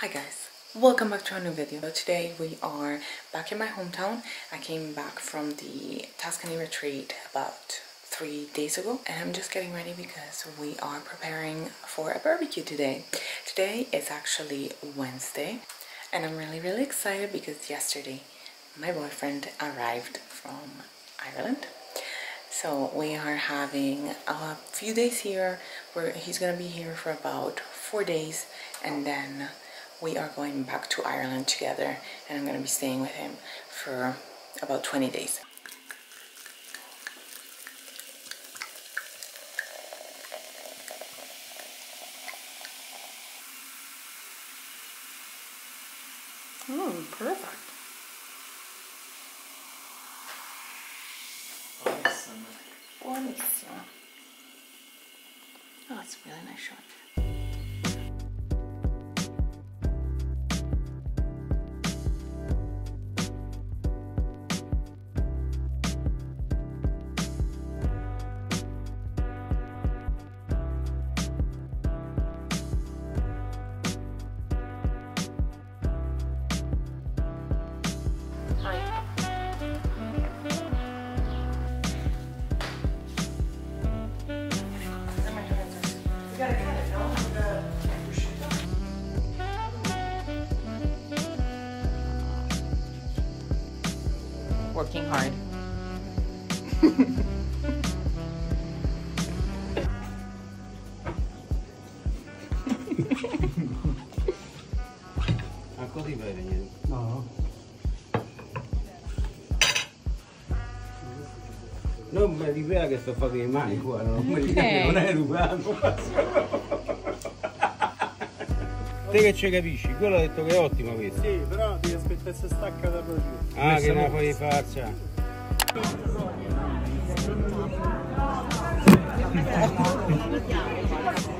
Hi guys, welcome back to a new video. Today we are back in my hometown. I came back from the Tuscany retreat about three days ago and I'm just getting ready because we are preparing for a barbecue today. Today is actually Wednesday and I'm really really excited because yesterday my boyfriend arrived from Ireland so we are having a few days here where he's gonna be here for about four days and then we are going back to Ireland together and I'm gonna be staying with him for about 20 days. Hmm, oh, perfect. Buonissimo. Oh, it's a really nice shot. Working hard. Ah, così vede niente. No, Non mi ripeta che sto facendo le mani qua, non mi Ok. ripeta che non è rubato. Te che ci capisci? Quello ha detto che è ottima questa. sì, però devi aspettare se stacca da giù. Ah, che una fuori faccia!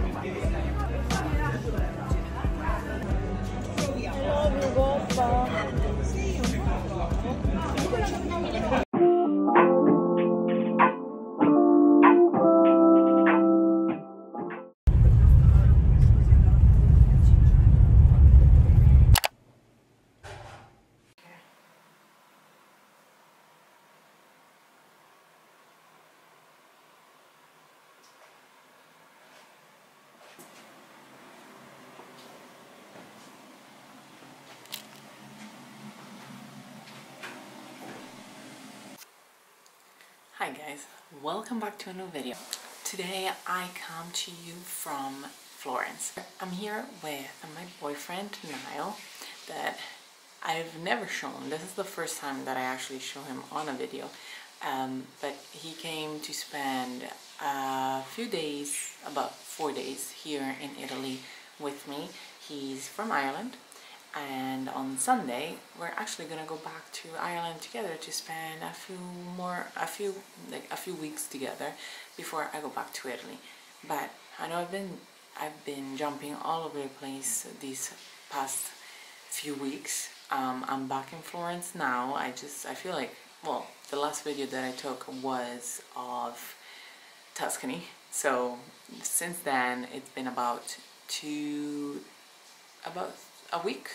Hi guys, welcome back to a new video. Today I come to you from Florence. I'm here with my boyfriend Niall that I've never shown. This is the first time that I actually show him on a video. Um, but he came to spend a few days, about four days here in Italy with me. He's from Ireland and on Sunday we're actually gonna go back to Ireland together to spend a few more a few like a few weeks together before I go back to Italy. But I know I've been I've been jumping all over the place these past few weeks. Um, I'm back in Florence now. I just I feel like well the last video that I took was of Tuscany. So since then it's been about two about a week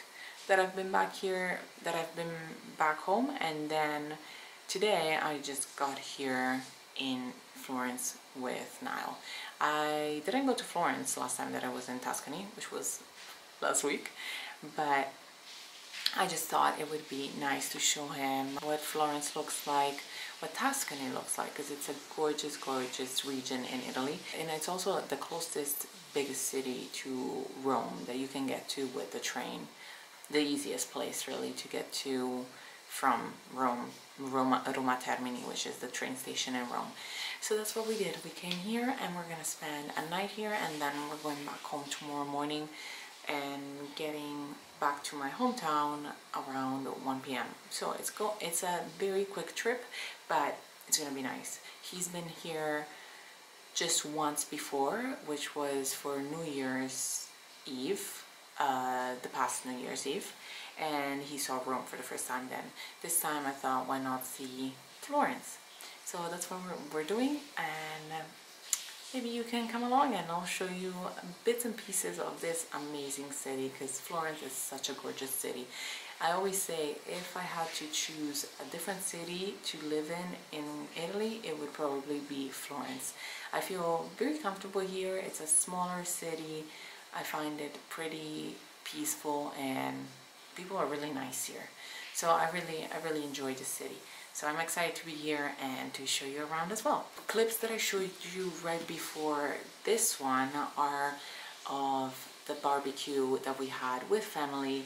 that I've been back here, that I've been back home, and then today I just got here in Florence with Niall. I didn't go to Florence last time that I was in Tuscany, which was last week, but I just thought it would be nice to show him what Florence looks like, what Tuscany looks like, because it's a gorgeous, gorgeous region in Italy. And it's also the closest, biggest city to Rome that you can get to with the train. The easiest place, really, to get to from Rome, Roma, Roma Termini, which is the train station in Rome. So that's what we did. We came here and we're gonna spend a night here and then we're going back home tomorrow morning and getting back to my hometown around 1 p.m. So it's go it's a very quick trip, but it's gonna be nice. He's been here just once before, which was for New Year's Eve, uh, the past New Year's Eve, and he saw Rome for the first time then. This time I thought, why not see Florence? So that's what we're, we're doing, and uh, maybe you can come along and I'll show you bits and pieces of this amazing city because Florence is such a gorgeous city. I always say if I had to choose a different city to live in in Italy, it would probably be Florence. I feel very comfortable here. It's a smaller city. I find it pretty peaceful and people are really nice here. So I really, I really enjoy the city. So I'm excited to be here and to show you around as well. Clips that I showed you right before this one are of the barbecue that we had with family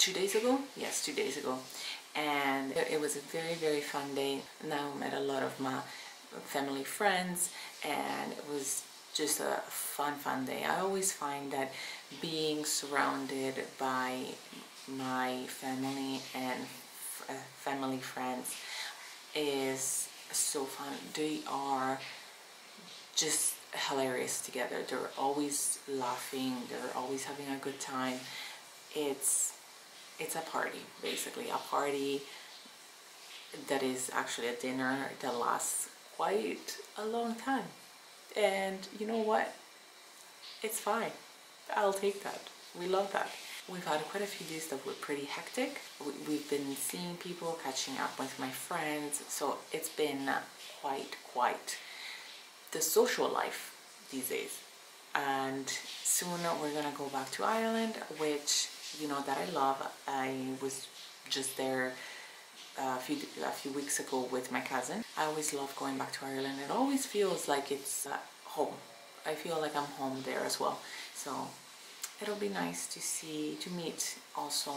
two days ago? Yes two days ago. And it was a very very fun day. Now I met a lot of my family friends and it was just a fun fun day. I always find that being surrounded by my family and uh, family friends is so fun. They are just hilarious together. They're always laughing. They're always having a good time. It's it's a party basically a party that is actually a dinner that lasts quite a long time. And you know what? It's fine. I'll take that. We love that. We've had quite a few days that were pretty hectic. We've been seeing people catching up with my friends so it's been quite quite the social life these days. And soon we're gonna go back to Ireland which you know that I love. I was just there a few a few weeks ago with my cousin. I always love going back to Ireland. It always feels like it's uh, home. I feel like I'm home there as well. So it'll be nice to see to meet also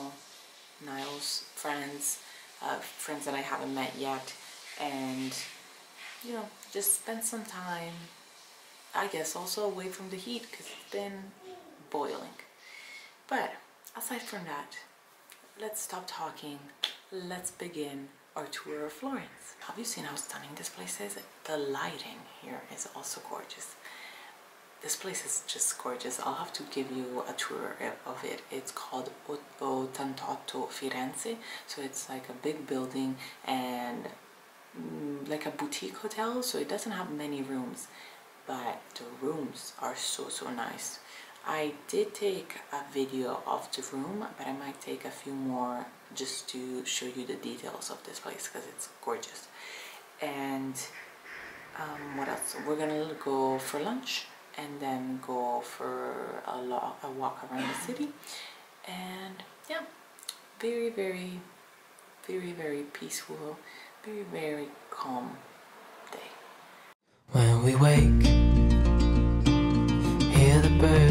Niall's friends, uh, friends that I haven't met yet, and you know just spend some time. I guess also away from the heat because it's been boiling. Aside from that, let's stop talking. Let's begin our tour of Florence. Have you seen how stunning this place is? The lighting here is also gorgeous. This place is just gorgeous. I'll have to give you a tour of it. It's called Ottantotto Firenze. So it's like a big building and mm, like a boutique hotel. So it doesn't have many rooms, but the rooms are so, so nice. I did take a video of the room, but I might take a few more just to show you the details of this place because it's gorgeous. And um, what else? We're gonna go for lunch and then go for a, a walk around the city. And yeah, very, very, very, very peaceful, very, very calm day. When we wake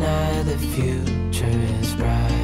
the future is bright.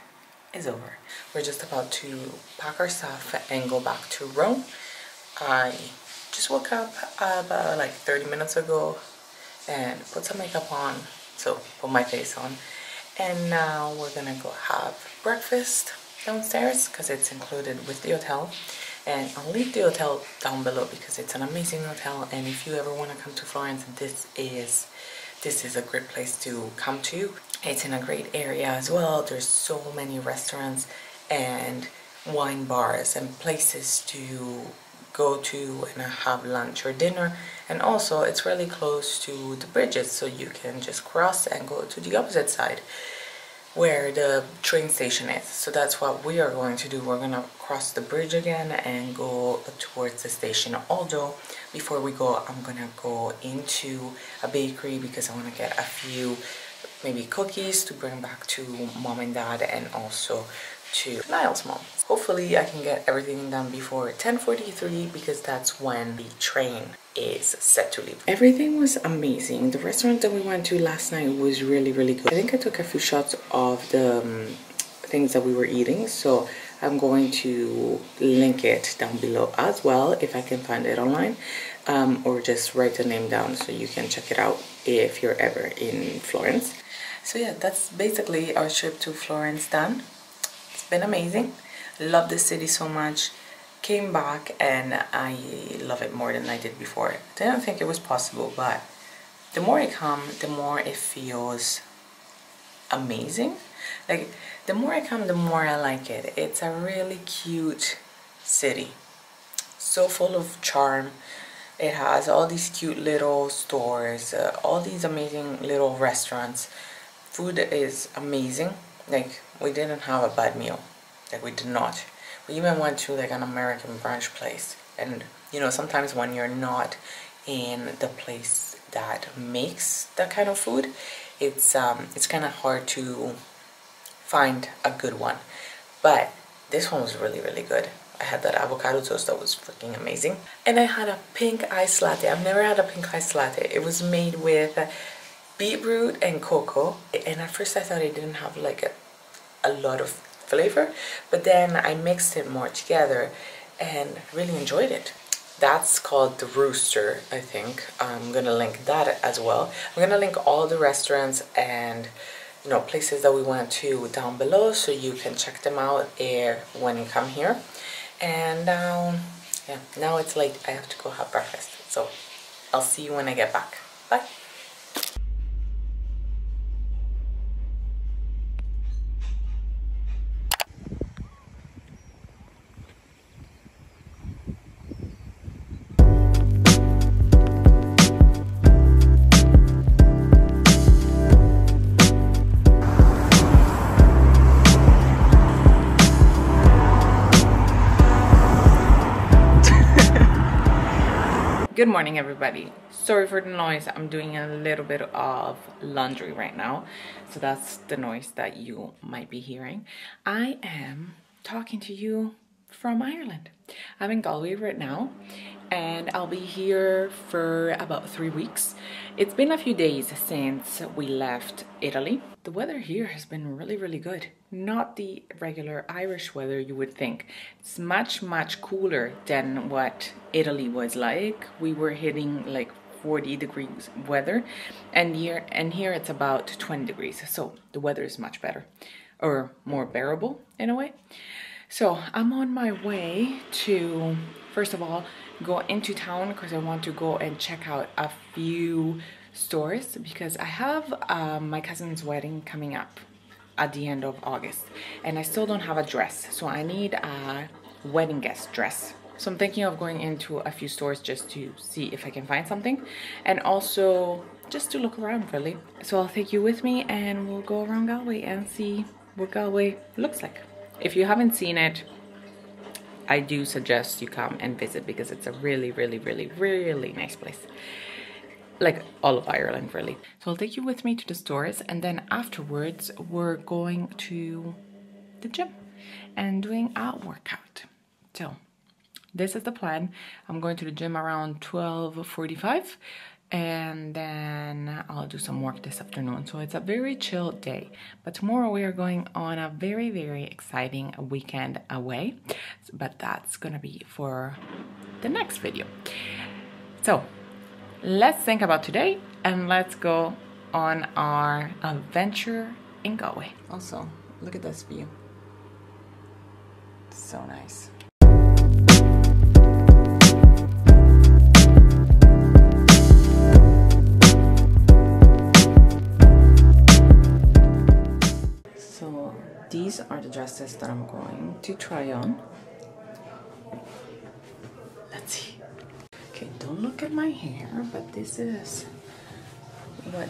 is over. We're just about to pack our stuff and go back to Rome. I just woke up about like 30 minutes ago and put some makeup on so put my face on and now we're gonna go have breakfast downstairs because it's included with the hotel and I'll leave the hotel down below because it's an amazing hotel and if you ever want to come to Florence this is this is a great place to come to it's in a great area as well. There's so many restaurants and wine bars and places to go to and have lunch or dinner. And also it's really close to the bridges so you can just cross and go to the opposite side where the train station is. So that's what we are going to do. We're gonna cross the bridge again and go towards the station. Although before we go I'm gonna go into a bakery because I want to get a few maybe cookies to bring back to mom and dad and also to Niall's mom. Hopefully I can get everything done before 10.43 because that's when the train is set to leave. Everything was amazing. The restaurant that we went to last night was really, really good. I think I took a few shots of the um, things that we were eating. So I'm going to link it down below as well if I can find it online. Um, or just write the name down so you can check it out if you're ever in Florence. So yeah, that's basically our trip to Florence done. It's been amazing. Love the city so much came back and I love it more than I did before. Didn't think it was possible, but the more I come, the more it feels amazing. Like, the more I come, the more I like it. It's a really cute city. So full of charm. It has all these cute little stores, uh, all these amazing little restaurants. Food is amazing. Like, we didn't have a bad meal. Like, we did not. We even went to like an American brunch place. And you know, sometimes when you're not in the place that makes that kind of food, it's um, it's kind of hard to find a good one. But this one was really, really good. I had that avocado toast that was freaking amazing. And I had a pink ice latte. I've never had a pink ice latte. It was made with beetroot and cocoa. And at first I thought it didn't have like a, a lot of flavor but then I mixed it more together and really enjoyed it. That's called the rooster I think. I'm gonna link that as well. I'm gonna link all the restaurants and you know places that we went to down below so you can check them out when you come here. And um, yeah now it's late. I have to go have breakfast. So I'll see you when I get back. Bye morning, everybody. Sorry for the noise. I'm doing a little bit of laundry right now. So that's the noise that you might be hearing. I am talking to you from Ireland. I'm in Galway right now and I'll be here for about three weeks. It's been a few days since we left Italy. The weather here has been really, really good. Not the regular Irish weather you would think. It's much, much cooler than what Italy was like. We were hitting like 40 degrees weather and here and here it's about 20 degrees so the weather is much better or more bearable in a way so I'm on my way to first of all go into town because I want to go and check out a few stores because I have um, my cousin's wedding coming up at the end of August and I still don't have a dress. So I need a wedding guest dress. So I'm thinking of going into a few stores just to see if I can find something and also just to look around really. So I'll take you with me and we'll go around Galway and see what Galway looks like if you haven't seen it I do suggest you come and visit because it's a really, really, really, really nice place. Like all of Ireland, really. So I'll take you with me to the stores and then afterwards we're going to the gym and doing a workout. So this is the plan. I'm going to the gym around 12.45 and then I'll do some work this afternoon. So it's a very chill day. But tomorrow we are going on a very, very exciting weekend away. But that's gonna be for the next video. So let's think about today and let's go on our adventure in Galway. Also, look at this view. So nice. These are the dresses that I'm going to try on. Let's see. Okay, don't look at my hair, but this is what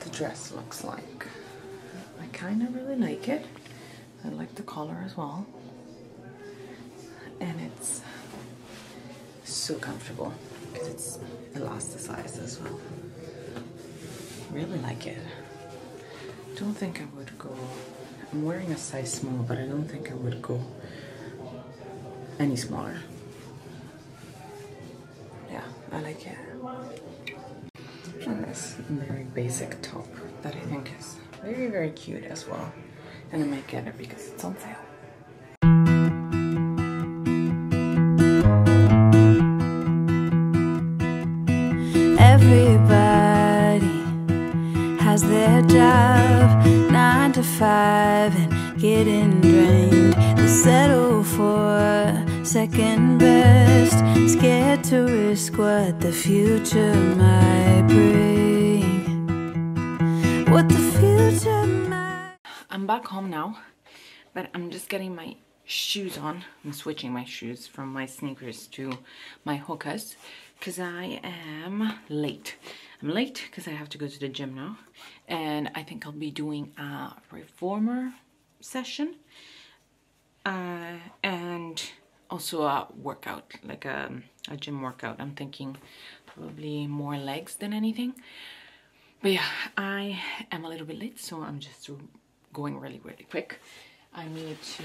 the dress looks like. I kind of really like it. I like the color as well. And it's so comfortable because it's elasticized as well. Really like it. Don't think I would go. I'm wearing a size small, but I don't think I would go any smaller. Yeah, I like it. And this very basic top that I think is very, very cute as well. And I might get it because it's on sale. For second best, scared to risk what the future might bring. What the future might. I'm back home now, but I'm just getting my shoes on. I'm switching my shoes from my sneakers to my hokas because I am late. I'm late because I have to go to the gym now, and I think I'll be doing a reformer session uh, and also a workout, like a, a gym workout. I'm thinking probably more legs than anything. But yeah, I am a little bit late, so I'm just going really, really quick. I need to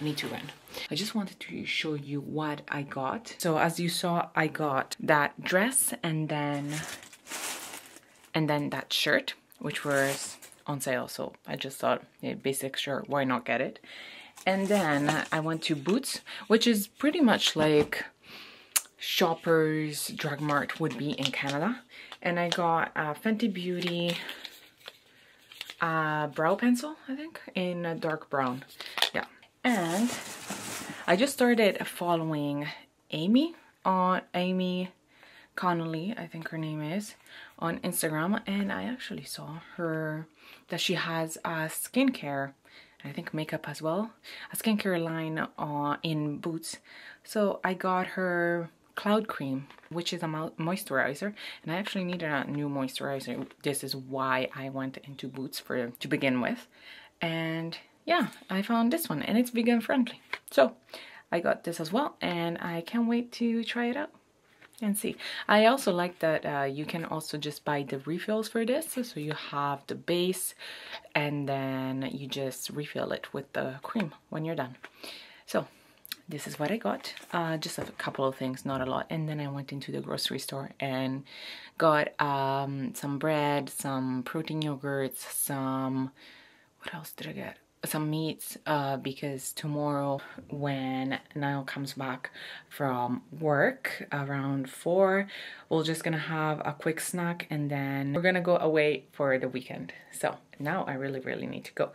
I need to run. I just wanted to show you what I got. So as you saw, I got that dress and then and then that shirt, which was on sale. So I just thought, a basic shirt, why not get it? And then I went to Boots, which is pretty much like Shoppers Drug Mart would be in Canada. And I got a Fenty Beauty uh, brow pencil, I think, in a dark brown. Yeah. And I just started following Aimee on Aimee Connolly, I think her name is, on Instagram. And I actually saw her, that she has a skincare I think makeup as well, a skincare line uh, in Boots. So I got her cloud cream which is a moisturizer and I actually needed a new moisturizer. This is why I went into Boots for to begin with. And yeah I found this one and it's vegan friendly. So I got this as well and I can't wait to try it out and see. I also like that uh, you can also just buy the refills for this. So you have the base and then you just refill it with the cream when you're done. So this is what I got. Uh, just a couple of things, not a lot. And then I went into the grocery store and got um, some bread, some protein yogurts, some, what else did I get? Some meats uh, because tomorrow when Niall comes back from work around 4 we're just gonna have a quick snack and then we're gonna go away for the weekend. So now I really really need to go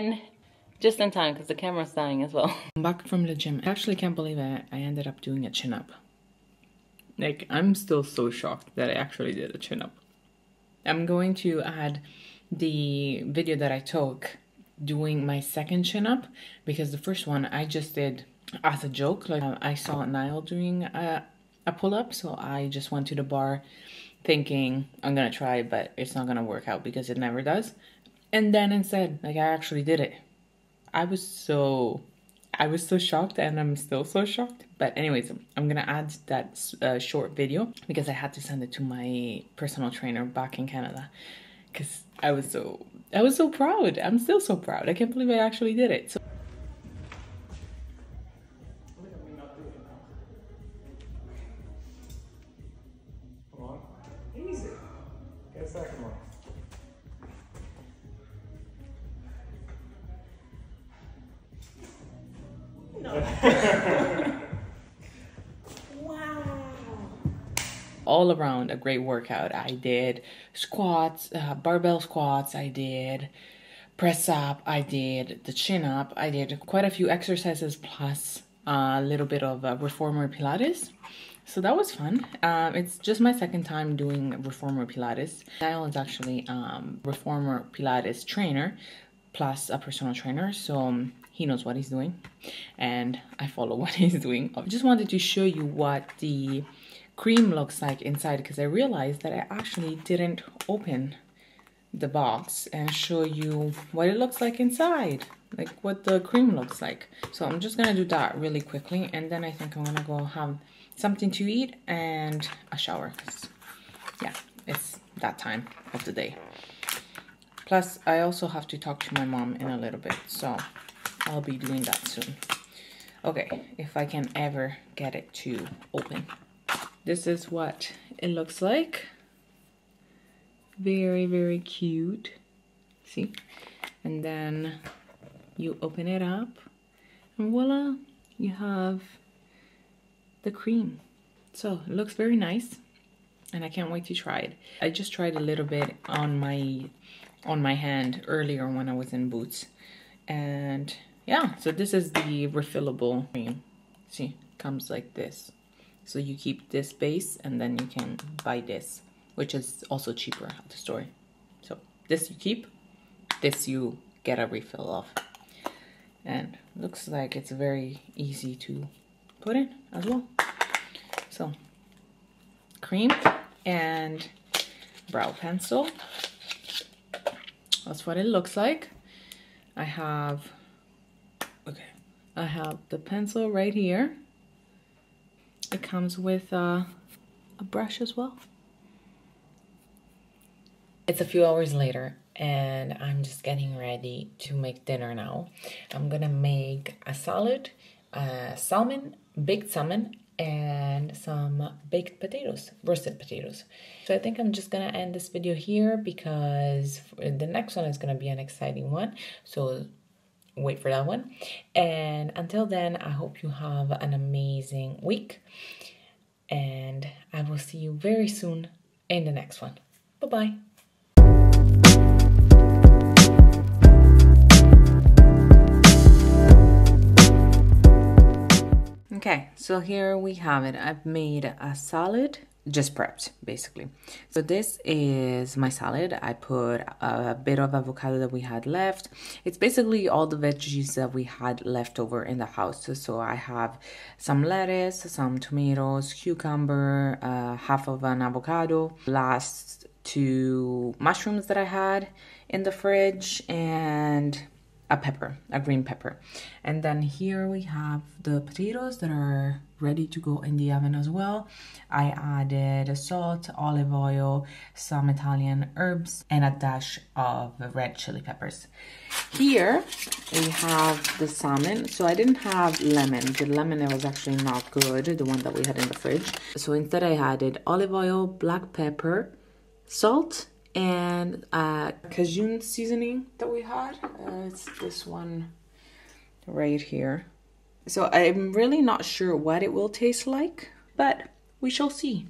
done just in time because the camera's dying as well I'm back from the gym I actually can't believe it I ended up doing a chin up Like, I'm still so shocked that I actually did a chin up. I'm going to add the video that I took doing my second chin up because the first one I just did as a joke. Like, uh, I saw Niall doing a, a pull up, so I just went to the bar thinking I'm gonna try, but it's not gonna work out because it never does. And then instead, like, I actually did it. I was so I was so shocked and I'm still so shocked. But anyways, I'm gonna add that uh, short video because I had to send it to my personal trainer back in Canada because I was so I was so proud. I'm still so proud. I can't believe I actually did it. So all around a great workout. I did squats, uh, barbell squats, I did press up, I did the chin up, I did quite a few exercises plus a little bit of uh, reformer Pilates. So that was fun. Um, it's just my second time doing reformer Pilates. Niall is actually um, reformer Pilates trainer plus a personal trainer. So um, he knows what he's doing and I follow what he's doing. I just wanted to show you what the cream looks like inside because I realized that I actually didn't open the box and show you what it looks like inside like what the cream looks like so I'm just gonna do that really quickly and then I think I'm gonna go have something to eat and a shower yeah it's that time of the day plus I also have to talk to my mom in a little bit so I'll be doing that soon. Okay if I can ever get it to open. This is what it looks like. Very very cute. See? And then you open it up and voila you have the cream. So it looks very nice and I can't wait to try it. I just tried a little bit on my on my hand earlier when I was in boots and yeah so this is the refillable cream see comes like this so you keep this base and then you can buy this, which is also cheaper at the store. So this you keep, this you get a refill of. And looks like it's very easy to put in as well. So cream and brow pencil. That's what it looks like. I have, I have the pencil right here it comes with uh, a brush as well. It's a few hours later and I'm just getting ready to make dinner now. I'm gonna make a salad, uh, salmon, baked salmon, and some baked potatoes, roasted potatoes. So I think I'm just gonna end this video here because the next one is gonna be an exciting one. So wait for that one. And until then, I hope you have an amazing week. And I will see you very soon in the next one. Bye bye. Okay, so here we have it. I've made a salad just prepped basically. So this is my salad. I put a bit of avocado that we had left. It's basically all the veggies that we had left over in the house. So I have some lettuce, some tomatoes, cucumber, uh, half of an avocado, last two mushrooms that I had in the fridge and a pepper, a green pepper. And then here we have the potatoes that are ready to go in the oven as well. I added salt, olive oil, some Italian herbs, and a dash of red chili peppers. Here we have the salmon. So I didn't have lemon. The lemon was actually not good, the one that we had in the fridge. So instead I added olive oil, black pepper, salt, and uh, Cajun seasoning that we had. Uh, it's this one right here. So I'm really not sure what it will taste like, but we shall see.